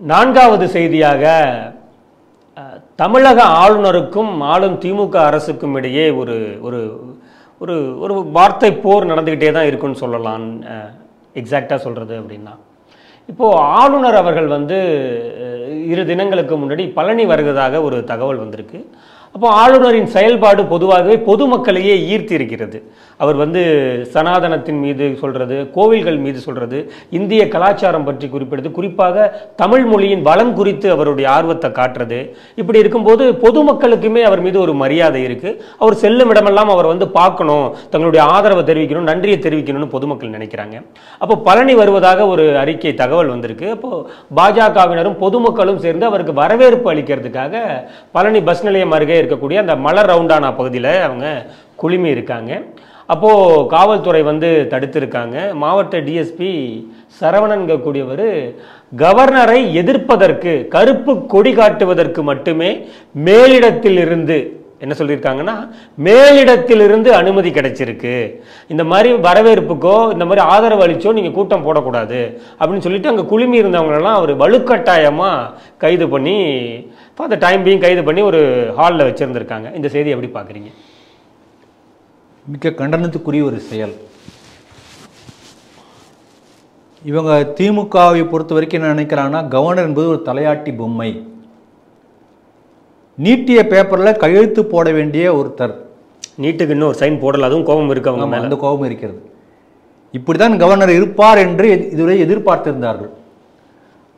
நான்காவது செய்தியாக தமிழக ஆளுநருக்கும் ஆளும் திமுக அரசுக்கும் இடையே ஒரு ஒரு ஒரு ஒரு வார்த்தை போர் நடந்துக்கிட்டே தான் இருக்குன்னு சொல்லலாம் எக்ஸாக்டாக சொல்கிறது அப்படின்னா. இப்போது ஆளுநர் அவர்கள் வந்து இரு தினங்களுக்கு முன்னாடி பழனி வருவதாக ஒரு தகவல் வந்திருக்கு. அப்போ ஆளுநரின் செயல்பாடு பொதுவாகவே பொதுமக்களையே ஈர்த்தி இருக்கிறது அவர் வந்து சனாதனத்தின் மீது சொல்கிறது கோவில்கள் மீது சொல்கிறது இந்திய கலாச்சாரம் பற்றி குறிப்பிடுது. குறிப்பாக தமிழ் மொழியின் வளம் குறித்து அவருடைய ஆர்வத்தை காட்டுறது. இப்படி இருக்கும்போது பொதுமக்களுக்குமே அவர் மீது ஒரு மரியாதை இருக்குது அவர் செல்லும் இடமெல்லாம் அவர் வந்து பார்க்கணும் தங்களுடைய ஆதரவை தெரிவிக்கணும் நன்றியை தெரிவிக்கணும்னு பொதுமக்கள் நினைக்கிறாங்க. அப்போ பழனி வருவதாக ஒரு அறிக்கை தகவல் வந்திருக்கு. அப்போ பாஜகவினரும் பொதுமக்களும் சேர்ந்து அவருக்கு வரவேற்பு அளிக்கிறதுக்காக பழனி பஸ் நிலையம் அருகே இருக்கக்கூடிய அந்த மலர் ரவுண்டானா பகுதியில் அவங்க குழுமி இருக்காங்க. அப்போது காவல்துறை வந்து தடுத்திருக்காங்க. மாவட்ட டிஎஸ்பி சரவணன்கக்கூடியவர் கூடியவர் கவர்னரை எதிர்ப்பதற்கு கருப்பு கொடி காட்டுவதற்கு மட்டுமே மேலிடத்தில் இருந்து என்ன சொல்லியிருக்காங்கன்னா மேலிடத்திலிருந்து அனுமதி கிடைச்சிருக்கு. இந்த மாதிரி வரவேற்புக்கோ இந்த மாதிரி ஆதரவு அளிச்சோ நீங்கள் கூட்டம் போடக்கூடாது. அப்படின்னு சொல்லிட்டு அங்கே குழுமி இருந்தவங்களெல்லாம் அவர் வலுக்கட்டாயமாக கைது பண்ணி ஃபார் த டைம் பீங் கைது பண்ணி ஒரு ஹாலில் வச்சுருந்துருக்காங்க. இந்த செய்தி எப்படி பார்க்குறீங்க? மிக்க கண்டனத்துக்குரிய ஒரு செயல். இவங்க திமுகவை பொறுத்த வரைக்கும் என்ன நினைக்கிறாங்கன்னா கவர்னர் என்பது ஒரு தலையாட்டி பொம்மை. நீட்டிய பேப்பரில் கையெழுத்து போட வேண்டிய ஒருத்தர். நீட்டுக்கு இன்னும் ஒரு சைன் போடல அதுவும் கோபம் இருக்கு அவங்க அந்த கோபம் இருக்கிறது. இப்படித்தான் கவர்னர் இருப்பார் என்று இதுவரை எதிர்பார்த்திருந்தார்கள்.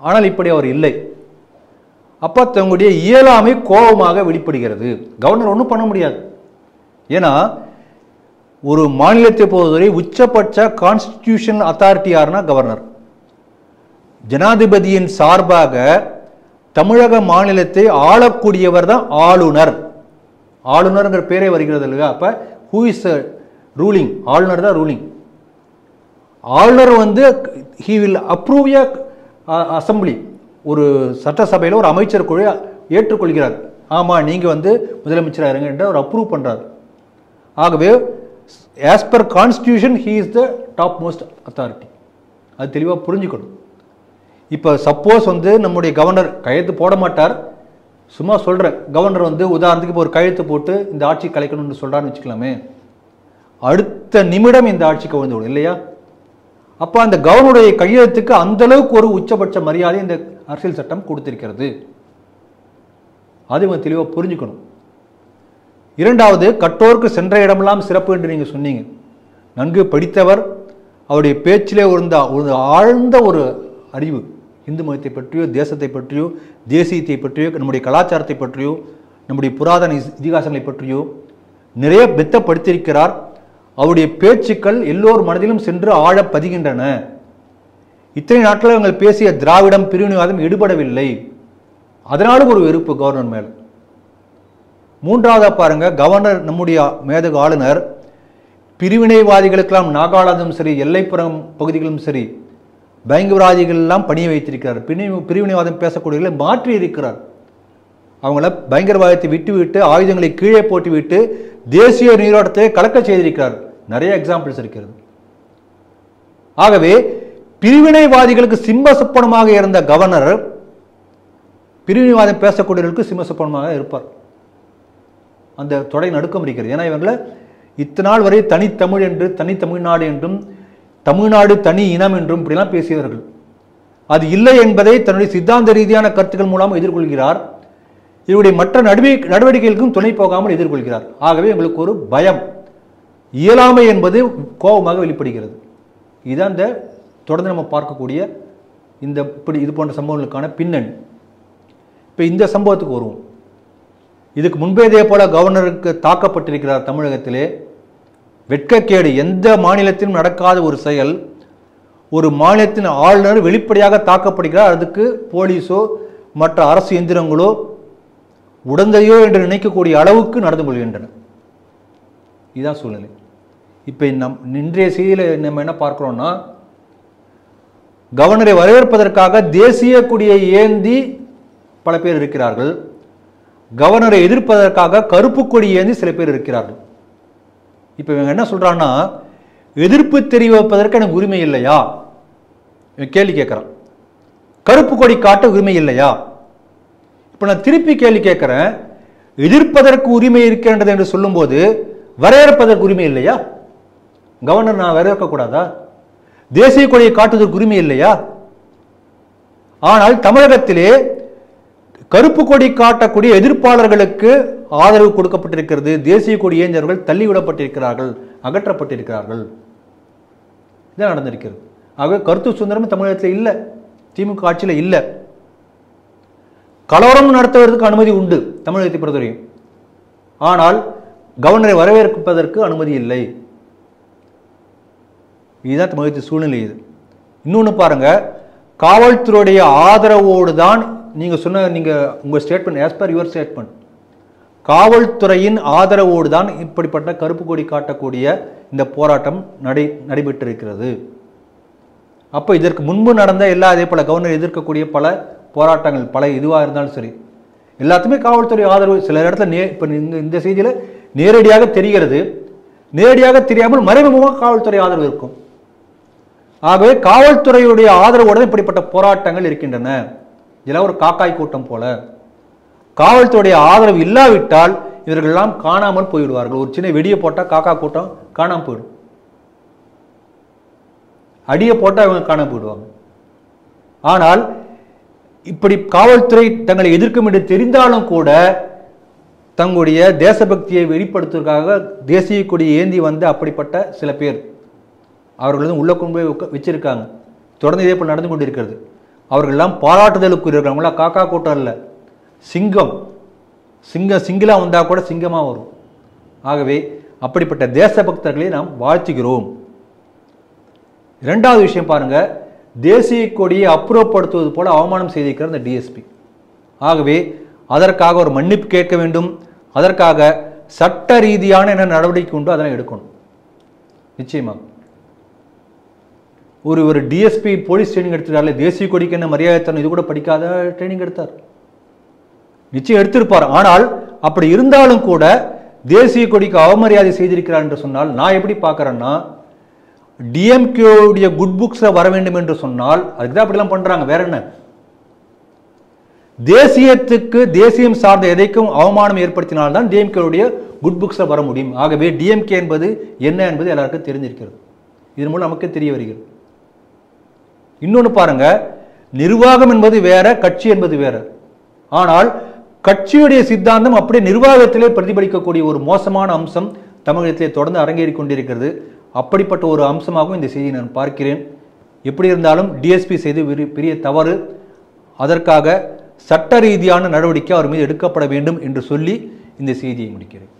ஆனால் இப்படி அவர் இல்லை. அப்போ தங்களுடைய இயலாமை கோபமாக வெளிப்படுகிறது. கவர்னர் ஒன்றும் பண்ண முடியாது. ஏன்னா ஒரு மாநிலத்தை பொறுத்தவரை உச்சபட்ச கான்ஸ்டிடியூஷன் அத்தாரிட்டி யாருன்னா கவர்னர். ஜனாதிபதியின் சார்பாக தமிழக மாநிலத்தை ஆளக்கூடியவர் தான் ஆளுநர். ஆளுநருங்கிற பேரே வருகிறது இல்லையா? அப்போ ஹூ இஸ் ரூலிங் ஆளுநர் தான் ரூலிங் ஆளுநர் வந்து ஹீ வில் அப்ரூவ் அசம்பிளி ஒரு சட்டசபையில் ஒரு அமைச்சர் குழு ஏற்றுக்கொள்கிறார். ஆமாம் நீங்கள் வந்து முதலமைச்சராக இருங்க என்று அவர் அப்ரூவ் பண்ணுறார் ஆகவே as per constitution he is the top most authority அது தெளிவாக புரிஞ்சுக்கணும். இப்போ சப்போஸ் வந்து நம்முடைய கவர்னர் கையெழுத்து போட மாட்டார். சும்மா சொல்கிறேன் கவர்னர் வந்து உதாரணத்துக்கு இப்போ ஒரு கையெழுத்து போட்டு இந்த ஆட்சி கலைக்கணும்னு சொல்கிறான்னு வச்சுக்கலாமே. அடுத்த நிமிடம் இந்த ஆட்சி கவிழ்ந்து விடும் இல்லையா? அப்போ அந்த கவர்னருடைய கையெழுத்துக்கு அந்த அளவுக்கு ஒரு உச்சபட்ச மரியாதை இந்த அரசியல் சட்டம் கொடுத்திருக்கிறது. அது இவங்க தெளிவாக புரிஞ்சுக்கணும். இரண்டாவது கட்டோருக்கு சென்ற இடமெல்லாம் சிறப்பு என்று நீங்கள் சொன்னீங்க. நன்கு படித்தவர் அவருடைய பேச்சிலே இருந்த ஒரு ஆழ்ந்த ஒரு அறிவு. இந்து மதத்தை பற்றியோ தேசத்தை பற்றியோ தேசியத்தை பற்றியோ நம்முடைய கலாச்சாரத்தை பற்றியோ நம்முடைய புராதன இஸ்- இதிகாசங்களை பற்றியோ நிறைய பெத்தப்படுத்தியிருக்கிறார் அவருடைய பேச்சுக்கள் எல்லோர் மனதிலும் சென்று ஆழ பதிகின்றன. இத்தனை நாட்கள் அவங்கள் பேசிய திராவிடம் பிரிவினைவாதம் ஈடுபடவில்லை அதனாலும் ஒரு வெறுப்பு கவர்னர் மேல். மூன்றாவதாக பாருங்க கவர்னர் நம்முடைய மேதகு ஆளுநர் பிரிவினைவாதிகளுக்கெல்லாம் நாகாலாந்தும் சரி எல்லைப்புறம் பகுதிகளும் சரி பயங்கரவாதிகள் எல்லாம் பணிய வைத்திருக்கிறார். பிரிவு பிரிவினைவாதம் பேசக்கூடியவர்களை மாற்றி இருக்கிறார் அவங்கள பயங்கரவாதத்தை விட்டுவிட்டு ஆயுதங்களை கீழே போட்டுவிட்டு தேசிய நீரோட்டத்தை கலக்க செய்திருக்கிறார். நிறைய எக்ஸாம்பிள்ஸ் இருக்கிறது. ஆகவே பிரிவினைவாதிகளுக்கு சிம்ம சொப்பனமாக இருந்த கவர்னர் பிரிவினைவாதம் பேசக்கூடியவர்களுக்கு சிம்ம சொப்பனமாக இருப்பார். அந்த தொடை நடுக்கம் இருக்கிறது. ஏன்னா இவங்களை இத்தனை நாள் வரை தனித்தமிழ் என்று தனித்தமிழ்நாடு என்றும் தமிழ்நாடு தனி இனம் என்றும் இப்படிலாம் பேசியவர்கள். அது இல்லை என்பதை தன்னுடைய சித்தாந்த ரீதியான கருத்துக்கள் மூலம் எதிர்கொள்கிறார். இவருடைய மற்ற நடவடிக்கைகளுக்கும் துணை போகாமல் எதிர்கொள்கிறார். ஆகவே எங்களுக்கு ஒரு பயம். இயலாமை என்பது கோபமாக வெளிப்படுகிறது. இதுதான் இந்த தொடர்ந்து நம்ம பார்க்கக்கூடிய இந்த இப்படி இது போன்ற சம்பவங்களுக்கான பின்னணி. இப்போ இந்த சம்பவத்துக்கு வருவோம். இதுக்கு முன்பே இதே போல கவர்னருக்கு தாக்கப்பட்டிருக்கிறார் தமிழகத்திலே. வெட்கக்கேடு எந்த மாநிலத்திலும் நடக்காத ஒரு செயல். ஒரு மாநிலத்தின் ஆளுநர் வெளிப்படையாக தாக்கப்படுகிறார். அதுக்கு போலீஸோ மற்ற அரசு எந்திரங்களோ உடந்தையோ என்று நினைக்கக்கூடிய அளவுக்கு நடந்து கொள்கின்றன இதுதான் சூழ்நிலை. இப்போ நம் இன்றைய செய்தியில் நம்ம என்ன பார்க்குறோம்னா கவர்னரை வரவேற்பதற்காக தேசிய கொடியை ஏந்தி பல பேர் இருக்கிறார்கள். கவர்னரை எதிர்ப்பதற்காக கருப்பு கொடி ஏந்தி சில பேர் இருக்கிறார்கள். இப்போ இவங்க என்ன சொல்கிறான்னா எதிர்ப்பு தெரிவிப்பதற்கு எனக்கு உரிமை இல்லையா? இவன் கேள்வி கேட்குறான். கருப்பு கொடி காட்ட உரிமை இல்லையா? இப்போ நான் திருப்பி கேள்வி கேட்குறேன் எதிர்ப்பதற்கு உரிமை இருக்கின்றது என்று சொல்லும்போது வரையறுப்பதற்கு உரிமை இல்லையா? கவர்னர் நான் வேற இருக்கக்கூடாதா தேசிய கொடியை காட்டுவதற்கு உரிமை இல்லையா? ஆனால் தமிழகத்திலே கருப்பு கொடி காட்டக்கூடிய எதிர்ப்பாளர்களுக்கு ஆதரவு கொடுக்கப்பட்டிருக்கிறது. தேசிய கொடி ஏஞ்சவர்கள் தள்ளிவிடப்பட்டிருக்கிறார்கள் அகற்றப்பட்டிருக்கிறார்கள். இதான் நடந்திருக்கிறது. ஆகவே கருத்து சுதந்திரம் தமிழகத்தில் இல்லை. திமுக ஆட்சியில் இல்லை. கலவரம் நடத்துவதற்கு அனுமதி உண்டு தமிழகத்தை பொறுத்தவரையும். ஆனால் கவர்னரை வரவேற்பதற்கு அனுமதி இல்லை. இதுதான் தமிழகத்து சூழ்நிலை இது. இன்னொன்று பாருங்கள் காவல்துறையுடைய ஆதரவோடு தான் நீங்கள் சொன்ன நீங்கள் உங்கள் statement as per your statement காவல்துறையின் ஆதரவோடு தான் இப்படிப்பட்ட கருப்பு கொடி காட்டக்கூடிய இந்த போராட்டம் நடை நடைபெற்றிருக்கிறது. அப்போ இதற்கு முன்பு நடந்த எல்லா அதே போல் கவர்னர் எதிர்க்கக்கூடிய பல போராட்டங்கள் பல இதுவாக இருந்தாலும் சரி எல்லாத்துமே காவல்துறை ஆதரவு. சில இடத்துல நே இப்போ இந்த இந்த செய்தியில் நேரடியாக தெரிகிறது. நேரடியாக தெரியாமல் மறைமுகமாக காவல்துறை ஆதரவு இருக்கும். ஆகவே காவல்துறையுடைய ஆதரவோடு இப்படிப்பட்ட போராட்டங்கள் இருக்கின்றன. இதெல்லாம் ஒரு காக்காய் கூட்டம் போல. காவல்துறையுடைய ஆதரவு இல்லாவிட்டால் இவர்கள்லாம் காணாமல் போய்விடுவார்கள். ஒரு சின்ன வெடியை போட்டால் காக்கா கூட்டம் காணாமல் போயிடும். அடியை போட்டால் இவங்க காணாமல் போயிடுவாங்க. ஆனால் இப்படி காவல்துறை தங்களை எதிர்க்கும் என்று தெரிந்தாலும் கூட தங்களுடைய தேசபக்தியை வெளிப்படுத்துவதற்காக தேசிய கொடி ஏந்தி வந்த அப்படிப்பட்ட சில பேர் அவர்கள் வந்து உள்ள கொண்டு போய் உட்கா- வச்சிருக்காங்க. தொடர்ந்து இதே போல் நடந்து கொண்டிருக்கிறது. அவர்களெல்லாம் பாராட்டுதலுக்குரியவர்கள். அவங்களாம் காக்கா கூட்டம் இல்லை சிங்கம். சிங்கம் சிங்கிளாக வந்தால் கூட சிங்கமாக வரும். ஆகவே அப்படிப்பட்ட தேசபக்தர்களை நாம் வாழ்த்துகிறோம். இரண்டாவது விஷயம் பாருங்கள் தேசிய கொடியை அப்புறப்படுத்துவது போல அவமானம் செய்திருக்கிறார் இந்த டிஎஸ்பி ஆகவே அதற்காக ஒரு மன்னிப்பு கேட்க வேண்டும். அதற்காக சட்ட ரீதியான என்ன நடவடிக்கை உண்டோ அதெல்லாம் எடுக்கணும். நிச்சயமாக. ஒரு ஒரு டிஎஸ்பி போலீஸ் ட்ரைனிங் எடுத்துட்டார்ல தேசிய கொடிக்கு என்ன மரியாதை தரணும் இது கூட படிக்காத ட்ரைனிங் எடுத்தார். நிச்சயம் எடுத்திருப்பார். ஆனால் அப்படி இருந்தாலும் கூட தேசிய கொடிக்கு அவமரியாதை செய்திருக்கிறார் என்று சொன்னால் நான் எப்படி பார்க்குறேன்னா டிஎம்கேவுடைய குட் புக்ஸில் வர வேண்டும் என்று சொன்னால் அதுக்கு தான் அப்படிலாம் பண்ணுறாங்க வேற என்ன? தேசியத்துக்கு தேசியம் சார்ந்த எதைக்கும் அவமானம் ஏற்படுத்தினால்தான் டிஎம்கேவுடைய குட் புக்ஸில் வர முடியும். ஆகவே டிஎம்கே என்பது என்ன என்பது எல்லாருக்கும் தெரிஞ்சிருக்கிறது. இதன் மூலம் நமக்கு தெரிய வருகிறது. இன்னொன்று பாருங்க நிர்வாகம் என்பது வேற கட்சி என்பது வேற. ஆனால் கட்சியுடைய சித்தாந்தம் அப்படியே நிர்வாகத்திலே பிரதிபலிக்கக்கூடிய ஒரு மோசமான அம்சம் தமிழகத்திலே தொடர்ந்து அரங்கேறி கொண்டிருக்கிறது. அப்படிப்பட்ட ஒரு அம்சமாகவும் இந்த செய்தியை நான் பார்க்கிறேன். எப்படி இருந்தாலும் டிஎஸ்பி செய்து பெரிய தவறு. அதற்காக சட்ட ரீதியான நடவடிக்கை அவர் மீது எடுக்கப்பட வேண்டும் என்று சொல்லி இந்த செய்தியை முடிக்கிறேன்.